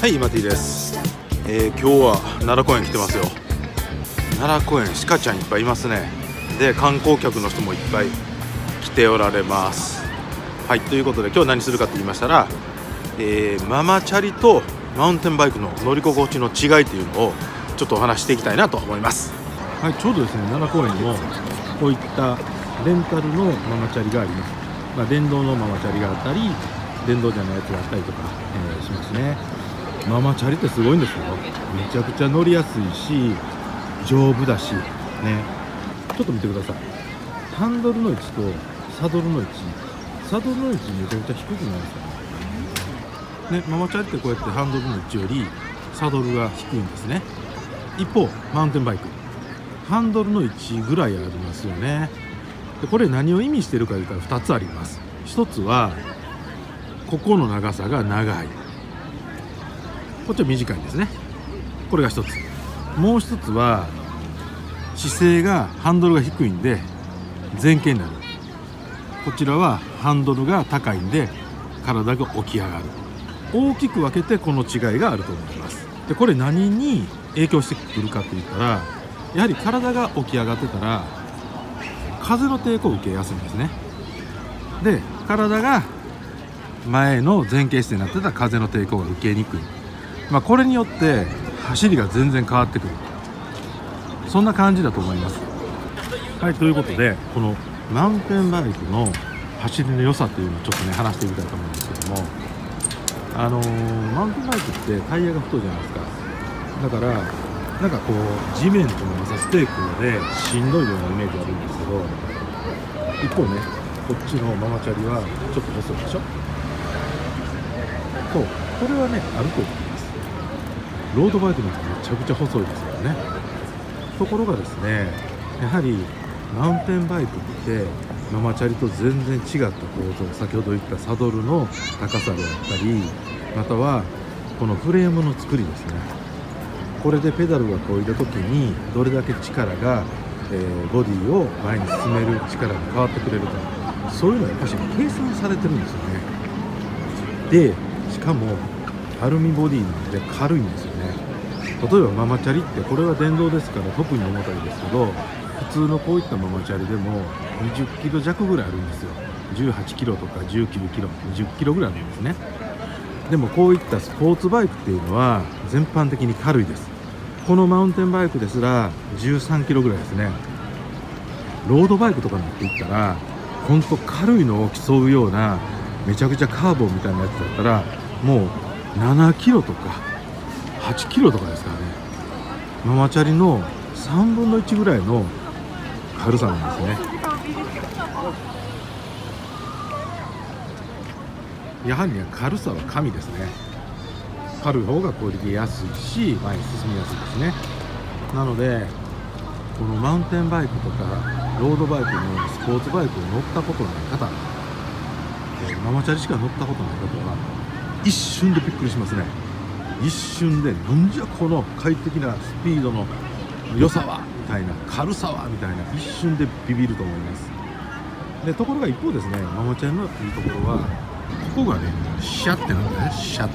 はい今 T です、えー今日は奈良公園来てますよ。奈良公園鹿ちゃんいっぱいいますね。で観光客の人もいっぱい来ておられます。はいということで今日何するかと言いましたら、えーママチャリとマウンテンバイクの乗り心地の違いというのをちょっとお話していきたいなと思います。はいちょうどですね奈良公園にもこういったレンタルのママチャリがあります、まあ、電動のママチャリがあったり電動じゃないやつがあったりとか、えーしますね。ママチャリってすごいんですよ。めちゃくちゃ乗りやすいし丈夫だしね。ちょっと見てください。ハンドルの位置とサドルの位置。サドルの位置めちゃくちゃ低くないですか？ねママチャリってこうやってハンドルの位置よりサドルが低いんですね。一方マウンテンバイク。ハンドルの位置ぐらいありますよね。でこれ何を意味してるか言ったら2つあります。1つはここの長さが長い。こっちは短いんですね。これが1つ。もう1つは姿勢がハンドルが低いんで前傾になる。こちらはハンドルが高いんで体が起き上がる。大きく分けてこの違いがあると思います。でこれ何に影響してくるかって言ったらやはり体が起き上がってたら風の抵抗を受けやすいんですね。で体が前の前傾姿勢になってたら風の抵抗が受けにくい、まあ、これによって走りが全然変わってくる。そんな感じだと思います。はいということでこのマウンテンバイクの走りの良さっていうのをちょっとね話してみたいと思うんですけども。あのーマウンテンバイクってタイヤが太いじゃないですか。だからなんかこう地面との摩擦抵抗でしんどいようなイメージあるんですけど。一方ねこっちのママチャリはちょっと細いでしょ。そうこれはねあると。ロードバイクなんかめちゃくちゃ細いですからね。ところがですねやはりマウンテンバイクってママチャリと全然違った構造先ほど言ったサドルの高さであったりまたはこのフレームの作りですね。これでペダルが漕いだ時にどれだけ力が、えーボディを前に進める力が変わってくれるか。そういうのはやっぱり計算されてるんですよね。でしかもアルミボディなんで軽いんですよ。例えばママチャリってこれは電動ですから特に重たいですけど普通のこういったママチャリでも20キロ弱ぐらいあるんですよ。18キロとか19キロ20キロぐらいあるんですね。でもこういったスポーツバイクっていうのは全般的に軽いです。このマウンテンバイクですら13キロぐらいですね。ロードバイクとかになっていったら本当軽いのを競うようなめちゃくちゃカーボンみたいなやつだったらもう7キロとか8キロとかですからね。ママチャリの3分の1ぐらいの軽さなんですね。やはりね軽さは神ですね。軽い方がこりやすいし前に進みやすいですね。なのでこのマウンテンバイクとかロードバイクのスポーツバイクを乗ったことない方、ママチャリしか乗ったことない方は一瞬でびっくりしますね。一瞬でなんじゃこの快適なスピードの良さはみたいな軽さはみたいな一瞬でビビると思います。でところが一方ですねママチャリのいいところはここがねシャッてなんだねシャッ。て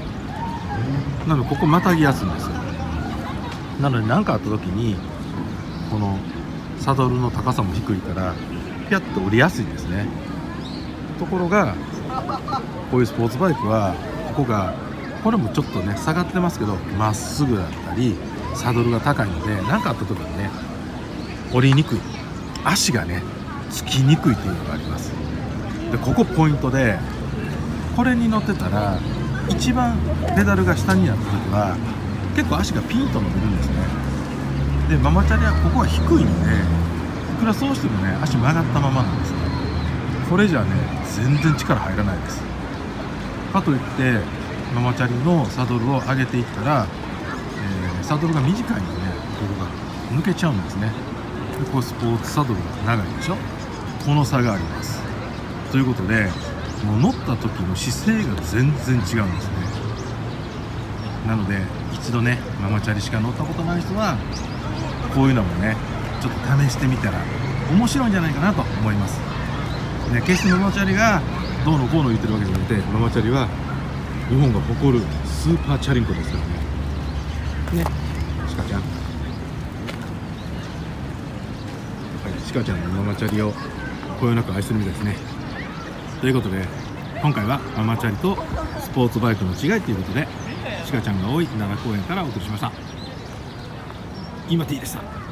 なのでここまたぎやすいんですよ。なので何かあった時にこのサドルの高さも低いからピャッと降りやすいんですね。ところがこういうスポーツバイクはここがこれもちょっとね下がってますけどまっすぐだったりサドルが高いので何かあった時にね降りにくい。足がねつきにくいというのがあります。でここポイントでこれに乗ってたら一番ペダルが下になった時は結構足がピンと伸びるんですね。でママチャリはここが低いんでいくらそうしてもね足曲がったままなんですね。これじゃね全然力入らないです。かといってママチャリのサドルを上げていったら、えーサドルが短いんでねここが抜けちゃうんですね。でこうスポーツサドルが長いでしょ。この差があります。ということでもう乗った時の姿勢が全然違うんですね。なので一度ねママチャリしか乗ったことない人はこういうのもねちょっと試してみたら面白いんじゃないかなと思います、ね、決してママチャリがどうのこうの言ってるわけじゃなくてママチャリは日本が誇るスーパーチャリンコですからね。ね。シカちゃんはいシカちゃんのママチャリをこよなく愛するみたいですね。ということで今回はママチャリとスポーツバイクの違いということでシカちゃんが多い奈良公園からお送りしました。今 T でした